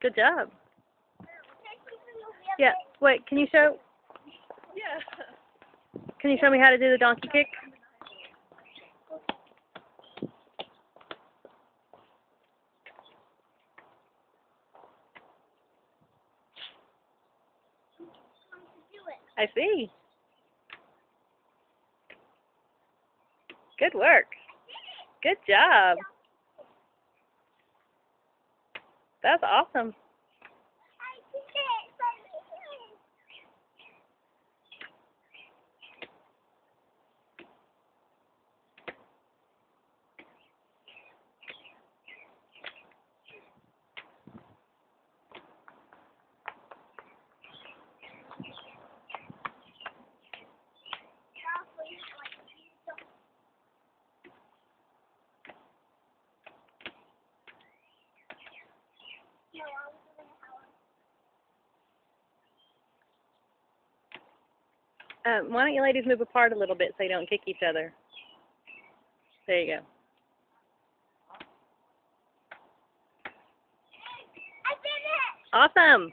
Good job. Yeah. Wait, can you show Yeah. can you show me how to do the donkey kick? I see. Good work. Good job. That's awesome. Um, why don't you ladies move apart a little bit so you don't kick each other? There you go. Awesome.